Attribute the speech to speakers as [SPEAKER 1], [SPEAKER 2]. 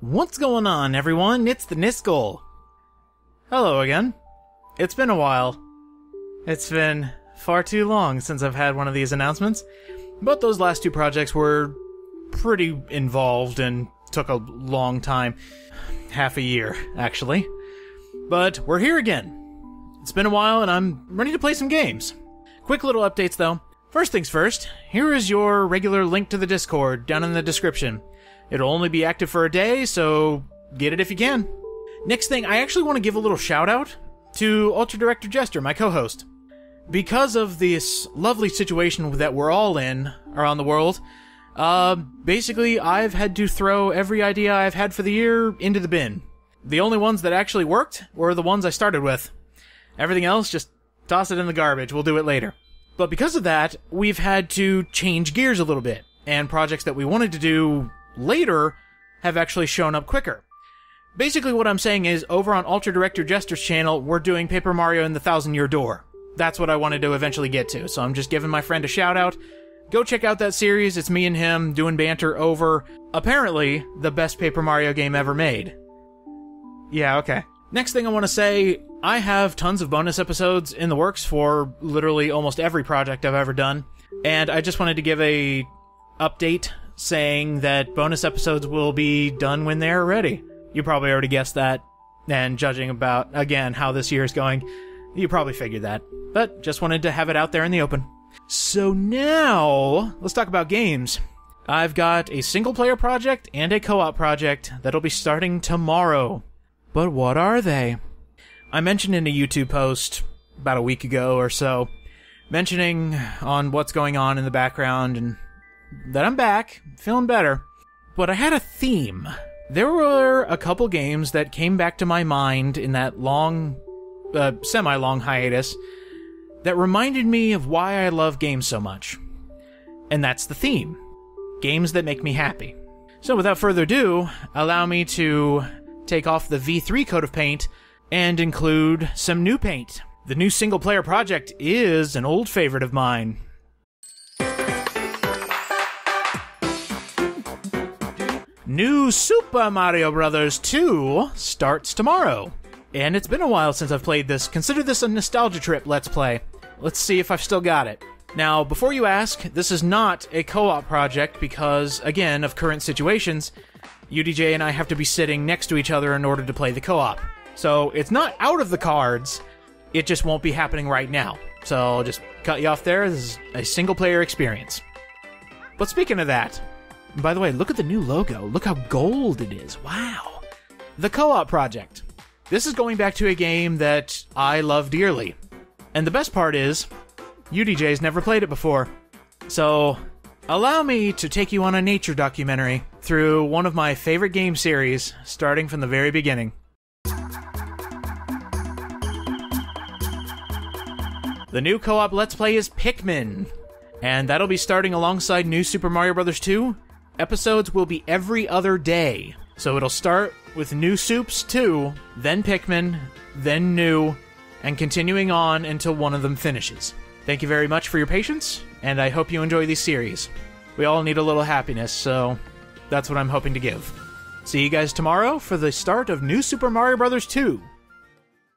[SPEAKER 1] What's going on, everyone? It's the Niskel. Hello again. It's been a while. It's been far too long since I've had one of these announcements, but those last two projects were pretty involved and took a long time. Half a year, actually. But we're here again. It's been a while and I'm ready to play some games. Quick little updates though. First things first, here is your regular link to the Discord down in the description. It'll only be active for a day, so get it if you can. Next thing, I actually want to give a little shout out to Ultra Director Jester, my co host. Because of this lovely situation that we're all in around the world, uh, basically, I've had to throw every idea I've had for the year into the bin. The only ones that actually worked were the ones I started with. Everything else, just toss it in the garbage. We'll do it later. But because of that, we've had to change gears a little bit, and projects that we wanted to do later have actually shown up quicker. Basically, what I'm saying is, over on Ultra Director Jester's channel, we're doing Paper Mario and the Thousand Year Door. That's what I wanted to eventually get to, so I'm just giving my friend a shout out. Go check out that series, it's me and him doing banter over, apparently, the best Paper Mario game ever made. Yeah, okay. Next thing I want to say, I have tons of bonus episodes in the works for literally almost every project I've ever done, and I just wanted to give a update saying that bonus episodes will be done when they're ready. You probably already guessed that, and judging about, again, how this year is going, you probably figured that. But just wanted to have it out there in the open. So now, let's talk about games. I've got a single player project and a co op project that'll be starting tomorrow. But what are they? I mentioned in a YouTube post about a week ago or so, mentioning on what's going on in the background and that I'm back, feeling better. But I had a theme. There were a couple games that came back to my mind in that long, uh, semi long hiatus that reminded me of why I love games so much. And that's the theme games that make me happy. So without further ado, allow me to take off the V3 coat of paint and include some new paint. The new single player project is an old favorite of mine. New Super Mario Bros. 2 starts tomorrow. And it's been a while since I've played this. Consider this a nostalgia trip let's play. Let's see if I've still got it. Now, before you ask, this is not a co op project because, again, of current situations, UDJ and I have to be sitting next to each other in order to play the co op. So it's not out of the cards, it just won't be happening right now. So I'll just cut you off there. This is a single player experience. But speaking of that, by the way, look at the new logo. Look how gold it is. Wow. The co op project. This is going back to a game that I love dearly. And the best part is, UDJ's never played it before. So, allow me to take you on a nature documentary through one of my favorite game series, starting from the very beginning. The new co op Let's Play is Pikmin, and that'll be starting alongside New Super Mario Bros. 2. Episodes will be every other day, so it'll start with New Soups 2, then Pikmin, then New, and continuing on until one of them finishes. Thank you very much for your patience, and I hope you enjoy these series. We all need a little happiness, so that's what I'm hoping to give. See you guys tomorrow for the start of New Super Mario Bros. 2.